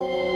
you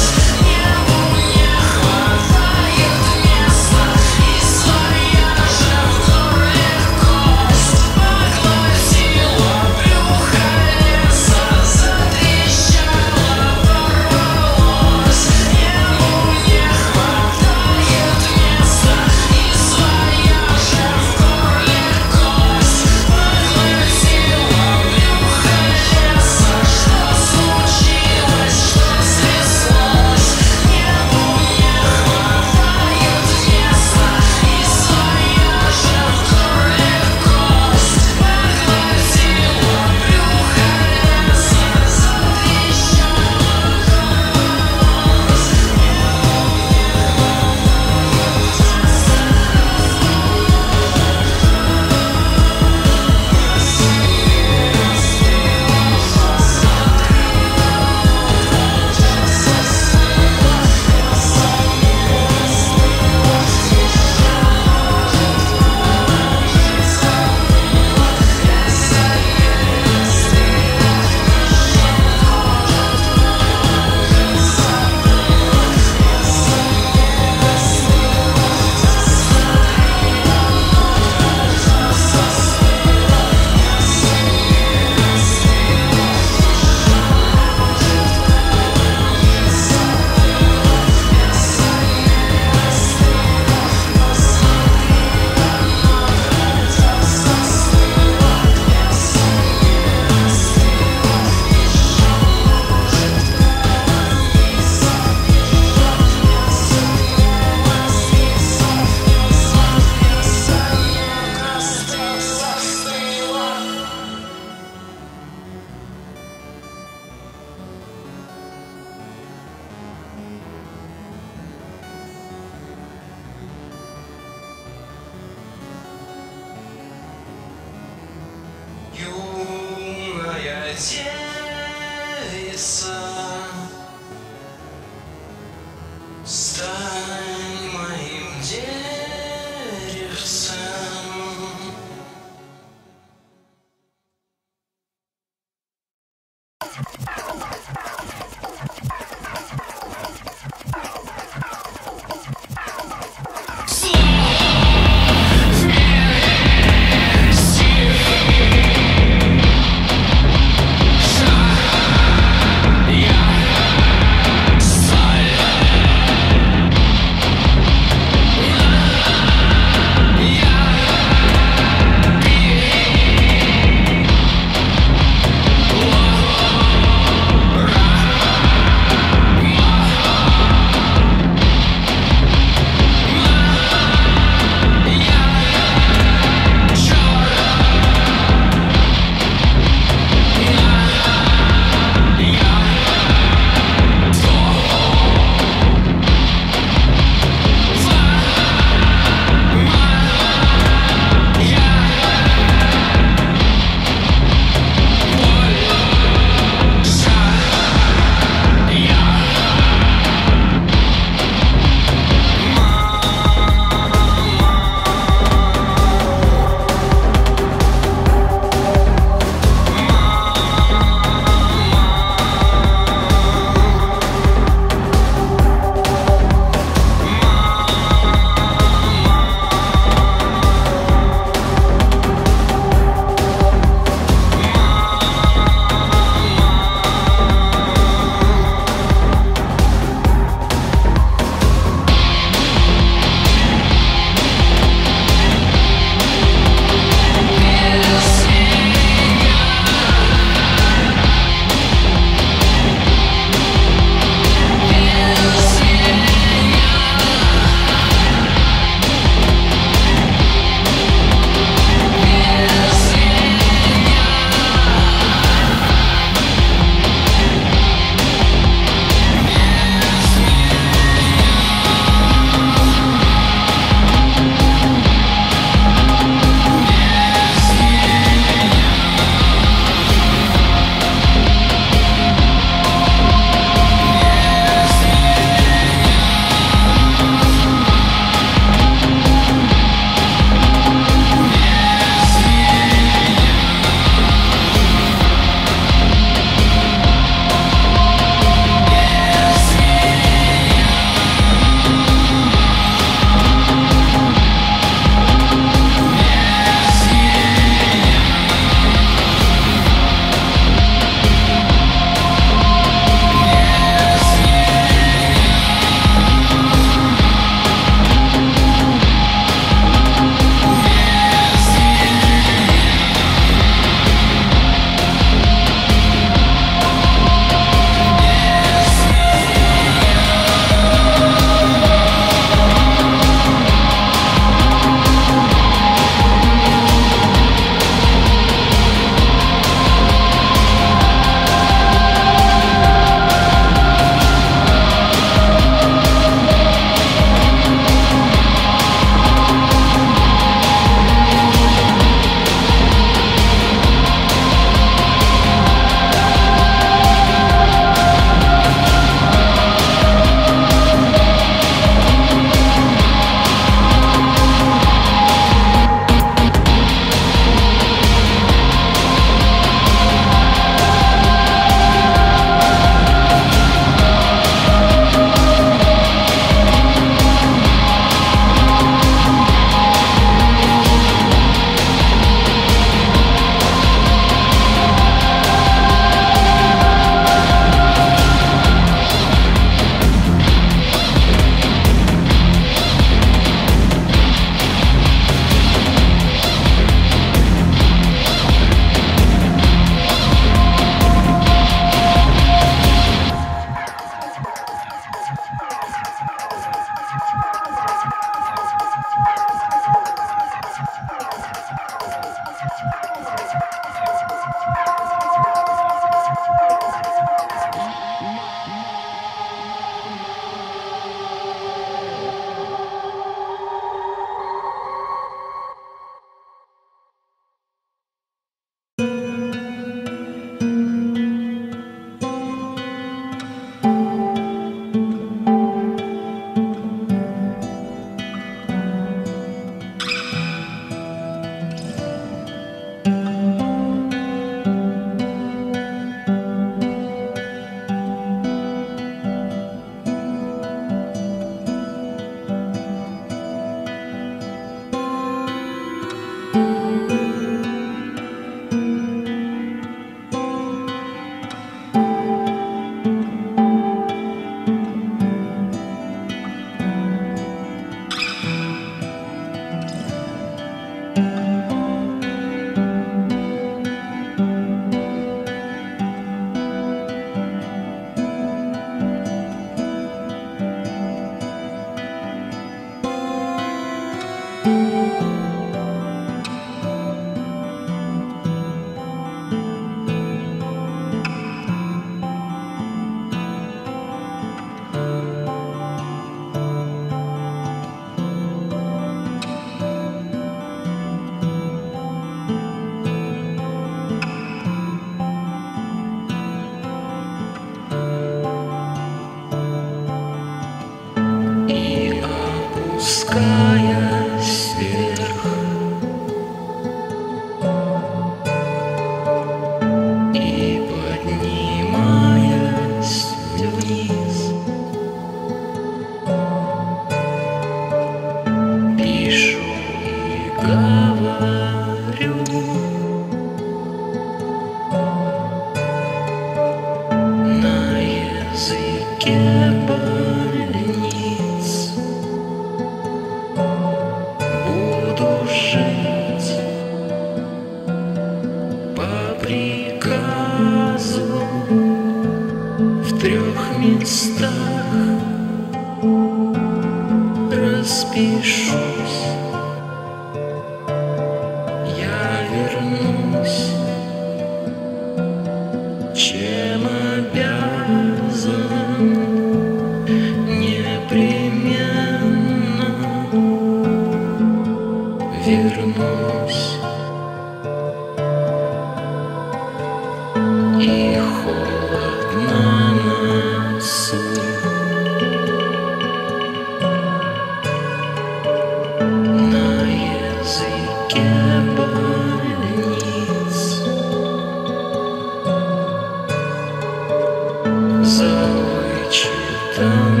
за вычетом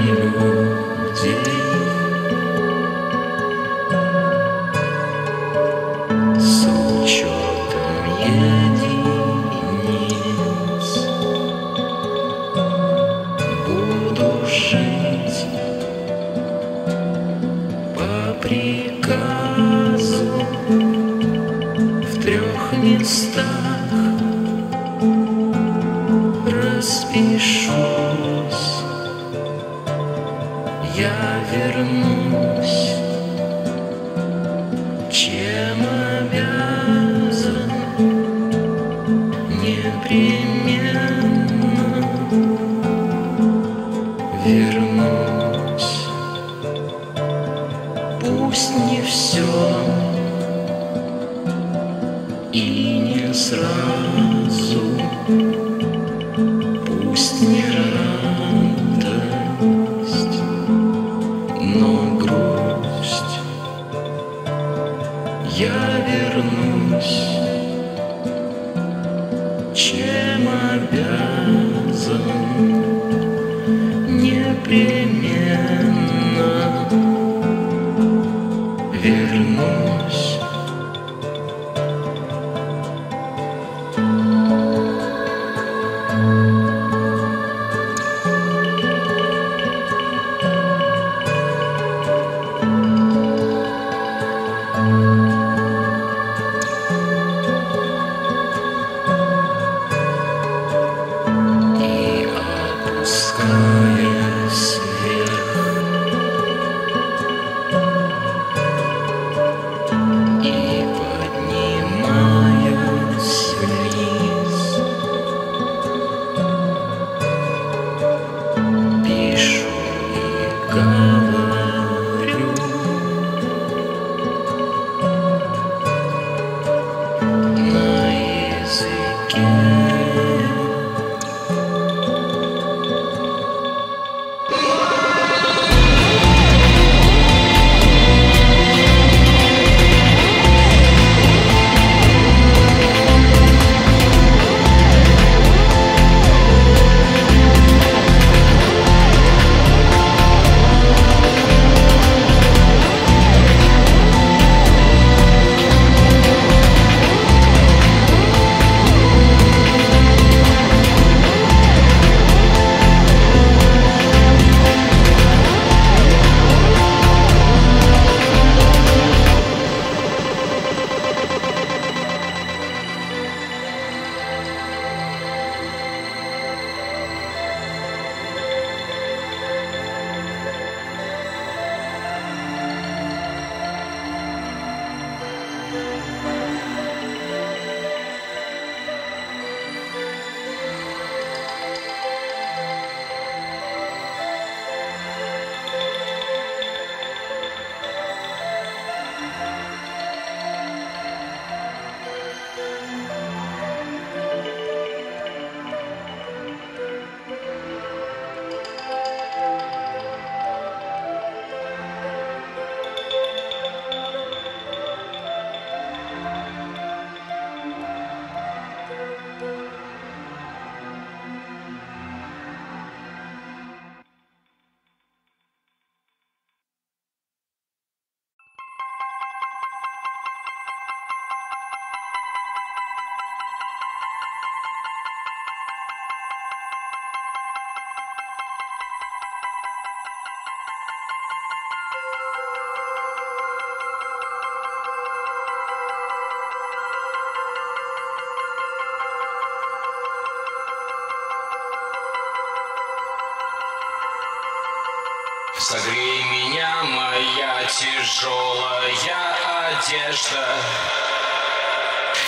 тяжелая одежда.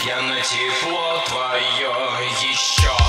Я на тепло твое еще